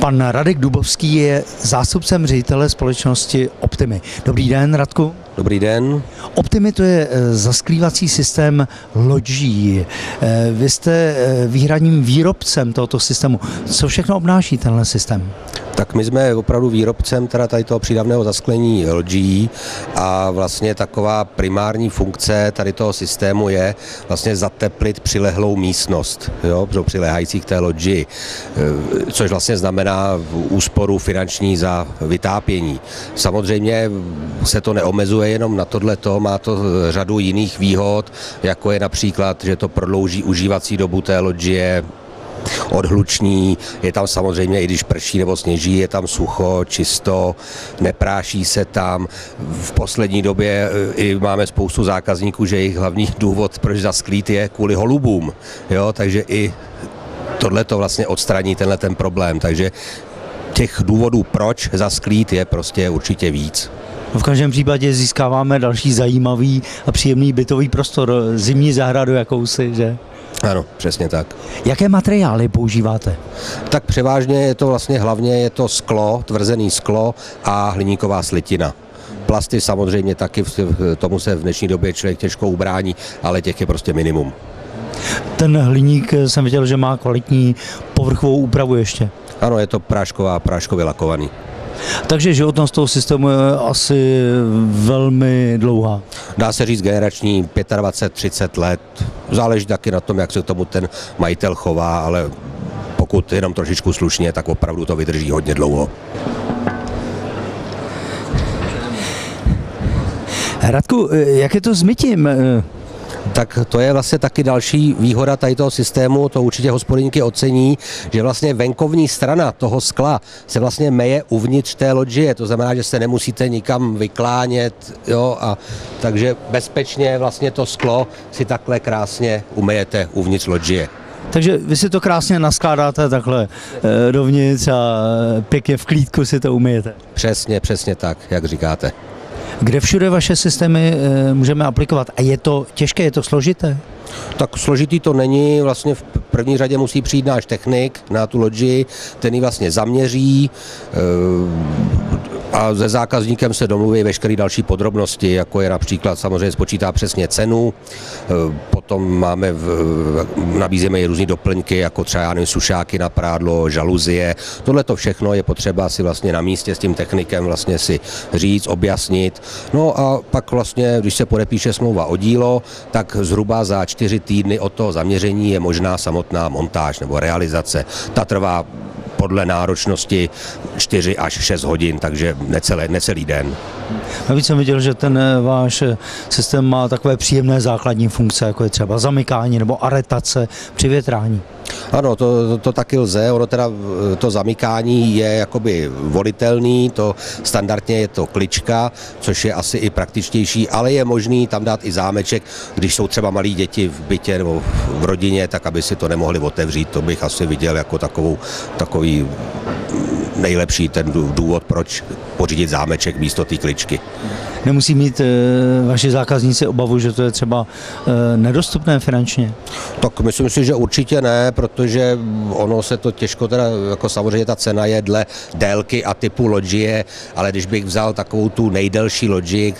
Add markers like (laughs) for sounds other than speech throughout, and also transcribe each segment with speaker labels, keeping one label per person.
Speaker 1: Pan Radek Dubovský je zástupcem ředitele společnosti Optimy. Dobrý den, Radku.
Speaker 2: Dobrý den.
Speaker 1: Optimy to je eh, zasklívací systém loďí. Eh, Vy jste eh, výhradním výrobcem tohoto systému. Co všechno obnáší tenhle systém?
Speaker 2: Tak my jsme opravdu výrobcem teda tady toho přídavného zasklení lodí a vlastně taková primární funkce tady toho systému je vlastně zateplit přilehlou místnost, jo, pro přilehající k té loďi, což vlastně znamená úsporu finanční za vytápění. Samozřejmě se to neomezuje jenom na tohleto, má to řadu jiných výhod, jako je například, že to prodlouží užívací dobu té loďie, odhluční, je tam samozřejmě, i když prší nebo sněží, je tam sucho, čisto, nepráší se tam. V poslední době e, i máme spoustu zákazníků, že jejich hlavní (laughs) důvod, proč zasklít, je kvůli holubům. Jo, takže i tohle to vlastně odstraní tenhle ten problém. Takže těch důvodů, proč zasklít, je prostě určitě víc.
Speaker 1: V každém případě získáváme další zajímavý a příjemný bytový prostor, zimní zahradu jakousi, že?
Speaker 2: Ano, přesně tak.
Speaker 1: Jaké materiály používáte?
Speaker 2: Tak převážně je to vlastně hlavně je to sklo, tvrzený sklo a hliníková slitina. Plasty samozřejmě taky, tomu se v dnešní době člověk těžko ubrání, ale těch je prostě minimum.
Speaker 1: Ten hliník jsem viděl, že má kvalitní povrchovou úpravu ještě.
Speaker 2: Ano, je to prášková, práškově lakovaný.
Speaker 1: Takže životnost toho systému je asi velmi dlouhá.
Speaker 2: Dá se říct generační 25-30 let. Záleží taky na tom, jak se k tomu ten majitel chová, ale pokud jenom trošičku slušně, tak opravdu to vydrží hodně dlouho.
Speaker 1: Radku, jak je to s mytím?
Speaker 2: Tak to je vlastně taky další výhoda tady toho systému, to určitě hospodinky ocení, že vlastně venkovní strana toho skla se vlastně meje uvnitř té loďie, to znamená, že se nemusíte nikam vyklánět, jo, a takže bezpečně vlastně to sklo si takhle krásně umejete uvnitř loďie.
Speaker 1: Takže vy si to krásně naskládáte takhle e, dovnitř a pěkně v klídku si to umyjete.
Speaker 2: Přesně, přesně tak, jak říkáte.
Speaker 1: Kde všude vaše systémy e, můžeme aplikovat? A je to těžké, je to složité?
Speaker 2: Tak složitý to není, vlastně v první řadě musí přijít náš technik na tu loďi, ten ji vlastně zaměří, a se zákazníkem se domluví veškeré další podrobnosti, jako je například samozřejmě spočítá přesně cenu, potom máme nabízíme i různé doplňky, jako třeba já nevím, sušáky na prádlo, žaluzie. Tohle to všechno je potřeba si vlastně na místě s tím technikem vlastně si říct, objasnit. No a pak vlastně, když se podepíše smlouva o dílo, tak zhruba za čtyři týdny od toho zaměření je možná samotná montáž nebo realizace. Ta trvá podle náročnosti 4 až 6 hodin, takže necelý, necelý den.
Speaker 1: Navíc jsem viděl, že ten eh, váš eh, systém má takové příjemné základní funkce, jako je třeba zamykání nebo aretace při větrání.
Speaker 2: Ano, to, to, to taky lze. Ono teda to zamykání je jakoby volitelný, to standardně je to klička, což je asi i praktičtější, ale je možný tam dát i zámeček, když jsou třeba malí děti v bytě nebo v rodině, tak aby si to nemohli otevřít. To bych asi viděl jako takovou, takový nejlepší ten důvod, proč pořídit zámeček místo té kličky.
Speaker 1: Nemusí mít e, vaši zákazníci obavu, že to je třeba e, nedostupné finančně?
Speaker 2: Tak myslím si, že určitě ne, protože ono se to těžko teda, jako samozřejmě ta cena je dle délky a typu loďie, ale když bych vzal takovou tu nejdelší loďi,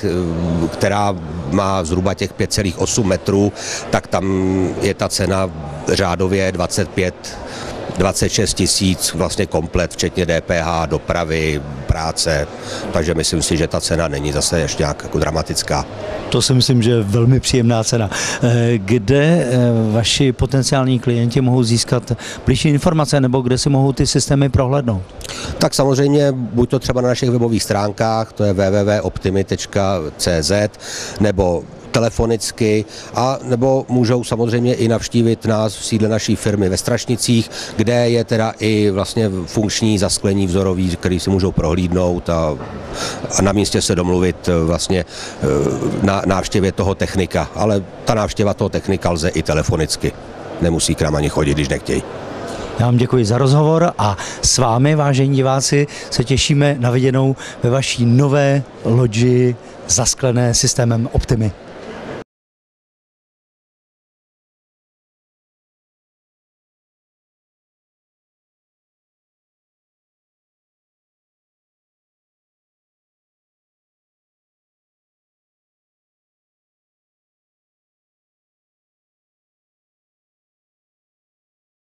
Speaker 2: která má zhruba těch 5,8 metrů, tak tam je ta cena řádově 25 26 tisíc vlastně komplet, včetně DPH, dopravy, práce, takže myslím si, že ta cena není zase ještě nějak jako dramatická.
Speaker 1: To si myslím, že je velmi příjemná cena. Eh, kde eh, vaši potenciální klienti mohou získat blížší informace nebo kde si mohou ty systémy prohlédnout?
Speaker 2: Tak samozřejmě buď to třeba na našich webových stránkách, to je www.optimy.cz, nebo telefonicky, a nebo můžou samozřejmě i navštívit nás v sídle naší firmy ve Strašnicích, kde je teda i vlastně funkční zasklení vzorový, který si můžou prohlídnout a, a na místě se domluvit eh, vlastně eh, na návštěvě toho technika. Ale ta návštěva toho technika lze i telefonicky. Nemusí k nám ani chodit, když nechtějí.
Speaker 1: Já vám děkuji za rozhovor a s vámi, vážení diváci, se těšíme na viděnou ve vaší nové loďi zasklené systémem Optimy.